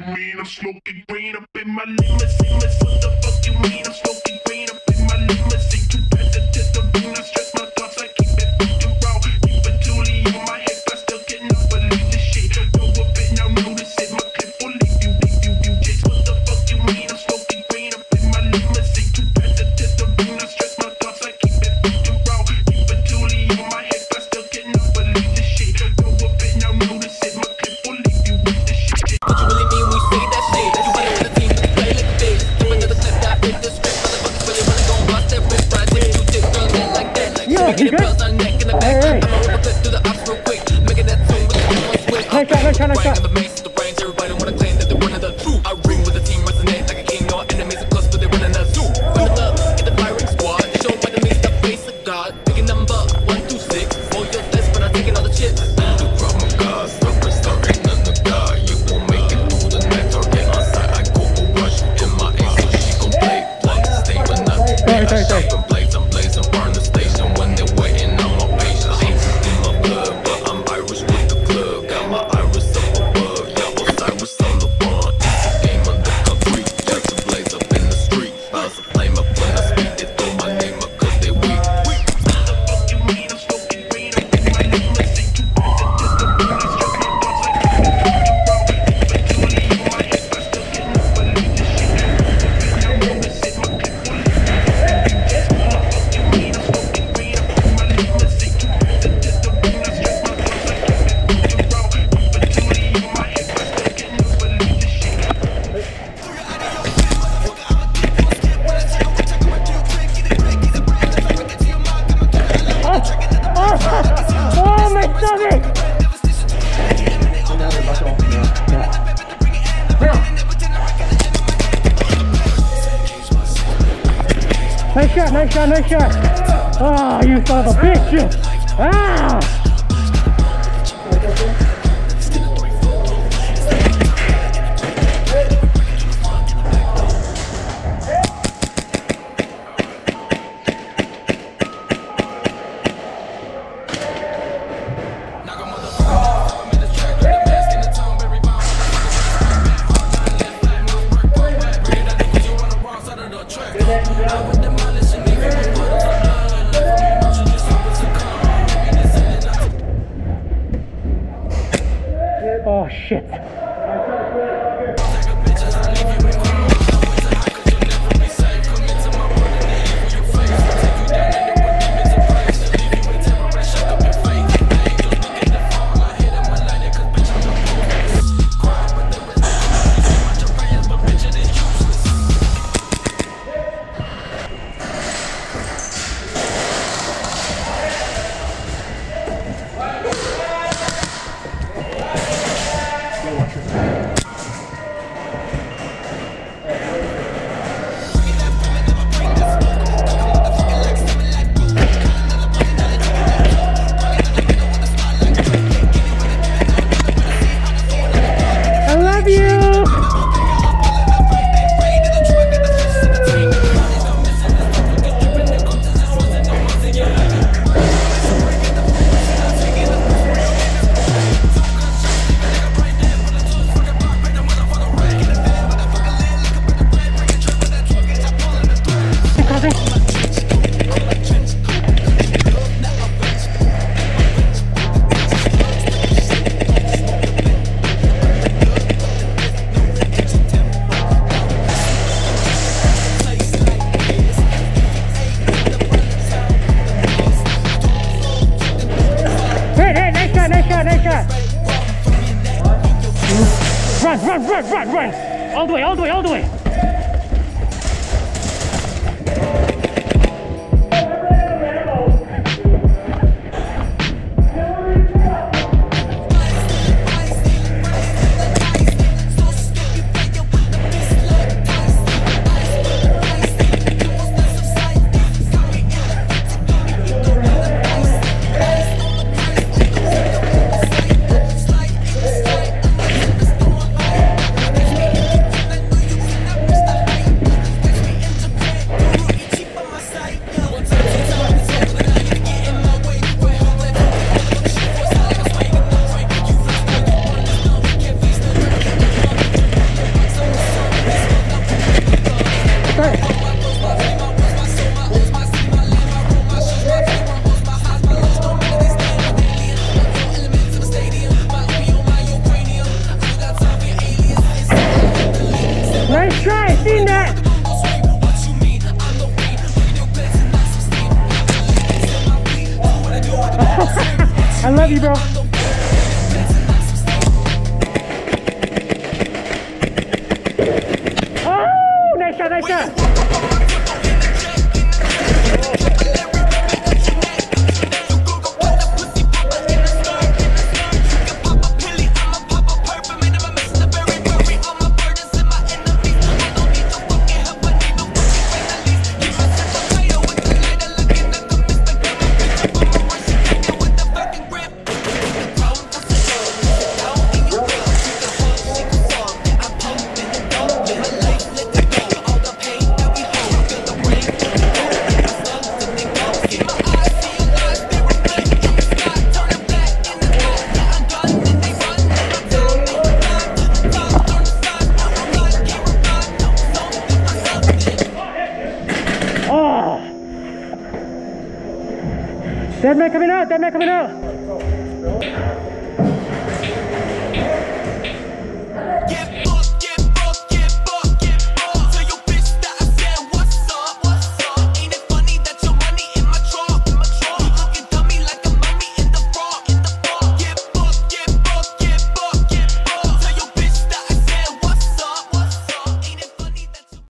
fucking mean? I'm smoking green up in my limousine. What the fuck you mean? I'm smoking green up in my limousine. up? You good? Alright. Nice sorry, sorry. shot, nice shot, nice shot. Ah, oh, you son of a bitch. Ah! shit. run, run, run, run, run. All the way, all the way, all the way. Love you, bro. Oh, nice shot, nice shot. Dead man coming out, dead man coming out.